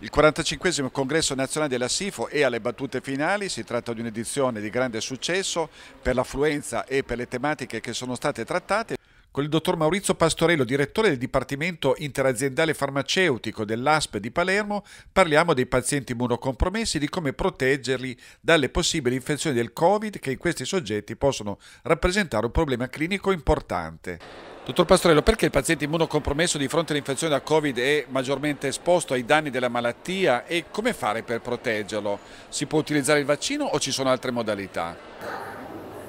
Il 45 congresso nazionale della SIFO è alle battute finali, si tratta di un'edizione di grande successo per l'affluenza e per le tematiche che sono state trattate. Con il dottor Maurizio Pastorello, direttore del Dipartimento Interaziendale Farmaceutico dell'ASP di Palermo, parliamo dei pazienti immunocompromessi e di come proteggerli dalle possibili infezioni del Covid che in questi soggetti possono rappresentare un problema clinico importante. Dottor Pastorello, perché il paziente immunocompromesso di fronte all'infezione da Covid è maggiormente esposto ai danni della malattia e come fare per proteggerlo? Si può utilizzare il vaccino o ci sono altre modalità?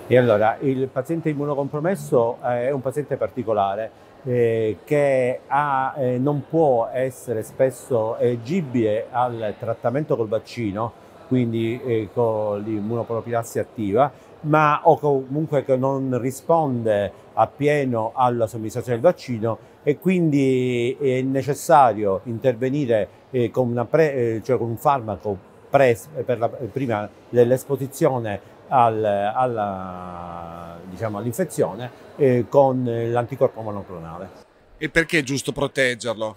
E allora, il paziente immunocompromesso eh, è un paziente particolare eh, che ha, eh, non può essere spesso elegibile al trattamento col vaccino, quindi eh, con l'immunoprofilassi attiva, ma o comunque che non risponde appieno alla somministrazione del vaccino e quindi è necessario intervenire eh, con, pre, eh, cioè con, un farmaco pre, per la, prima dell'esposizione al, alla, diciamo, all'infezione eh, con l'anticorpo monoclonale. E perché è giusto proteggerlo?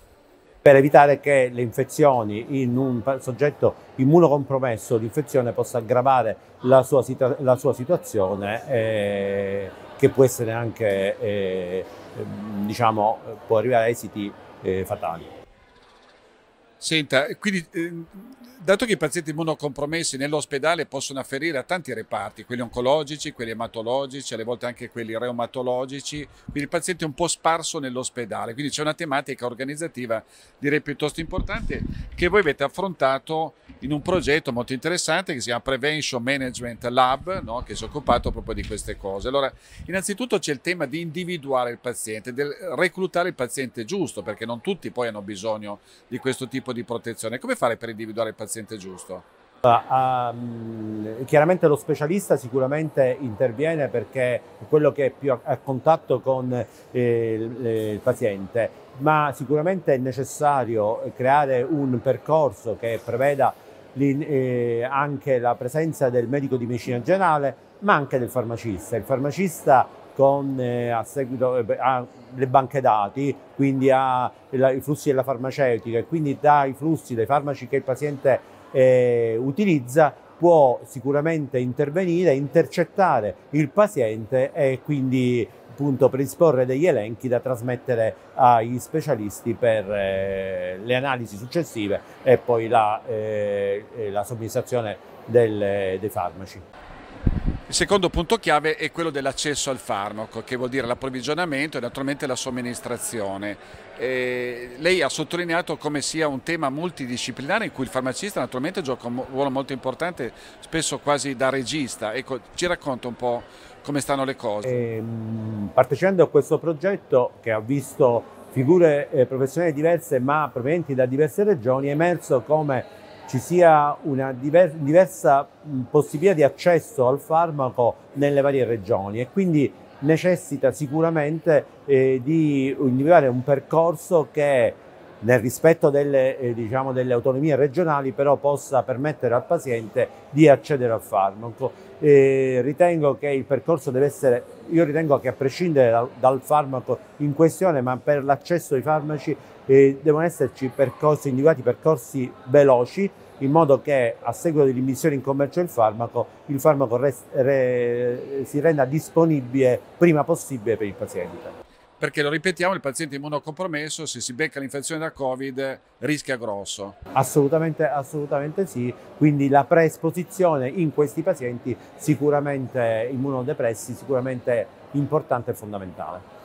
per evitare che le infezioni in un soggetto immunocompromesso l'infezione possa aggravare la sua, la sua situazione eh, che può essere anche eh, diciamo può arrivare a esiti eh, fatali. Senta, quindi eh, dato che i pazienti immunocompromessi nell'ospedale possono afferire a tanti reparti, quelli oncologici, quelli ematologici, alle volte anche quelli reumatologici, quindi il paziente è un po' sparso nell'ospedale, quindi c'è una tematica organizzativa direi piuttosto importante che voi avete affrontato in un progetto molto interessante che si chiama Prevention Management Lab, no? che si è occupato proprio di queste cose. Allora, innanzitutto c'è il tema di individuare il paziente, del reclutare il paziente giusto, perché non tutti poi hanno bisogno di questo tipo di protezione. Come fare per individuare il paziente? giusto? Uh, chiaramente lo specialista sicuramente interviene perché è quello che è più a, a contatto con eh, il, il, paziente, ma sicuramente è necessario creare un percorso che preveda eh, anche la presenza del medico di medicina generale, ma anche del farmacista. Il farmacista con eh, a seguito eh, ha le banche dati, quindi ha i flussi della farmaceutica e quindi dai flussi dei farmaci che il paziente eh, utilizza può sicuramente intervenire, intercettare il paziente e quindi appunto predisporre degli elenchi da trasmettere agli specialisti per eh, le analisi successive e poi la, eh, la somministrazione del, dei farmaci. Il secondo punto chiave è quello dell'accesso al farmaco, che vuol dire l'approvvigionamento e naturalmente la somministrazione. Eh, lei ha sottolineato come sia un tema multidisciplinare in cui il farmacista naturalmente gioca un ruolo molto importante, spesso quasi da regista. Ecco, ci racconta un po' come stanno le cose. Eh, partecipando a questo progetto che ha visto figure eh, professionali diverse ma provenienti da diverse regioni, è emerso come ci sia una diver diversa possibilità di accesso al farmaco nelle varie regioni e quindi necessita sicuramente eh, di individuare un percorso che nel rispetto delle, eh, diciamo, delle, autonomie regionali però possa permettere al paziente di accedere al farmaco. Eh, ritengo che il percorso deve essere, io ritengo che a prescindere dal, dal farmaco in questione, ma per l'accesso ai farmaci eh, devono esserci percorsi individuati, percorsi veloci, in modo che a seguito dell'immissione in commercio del farmaco, il farmaco rest, re, si renda disponibile prima possibile per il paziente. Perché lo ripetiamo, il paziente immunocompromesso, se si becca l'infezione da Covid, rischia grosso. Assolutamente, assolutamente sì, quindi la preesposizione in questi pazienti sicuramente immunodepressi, sicuramente importante e fondamentale.